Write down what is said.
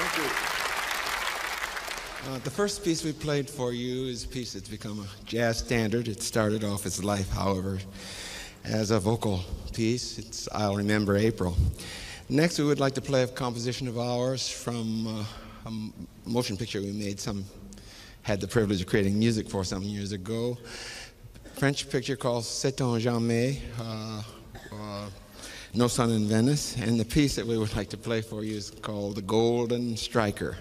Thank you. Uh, the first piece we played for you is a piece that's become a jazz standard. It started off its life, however, as a vocal piece. It's I'll Remember April. Next, we would like to play a composition of ours from uh, a motion picture we made some had the privilege of creating music for some years ago. French picture called Sait-on jamais, uh, uh, No Sun in Venice. And the piece that we would like to play for you is called The Golden Striker.